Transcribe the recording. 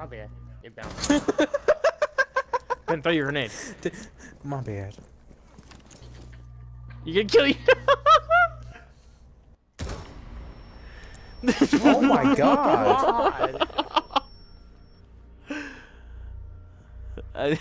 My bad. It bounced. Then throw your grenade. My bad. You can kill you. Oh my god. God. I-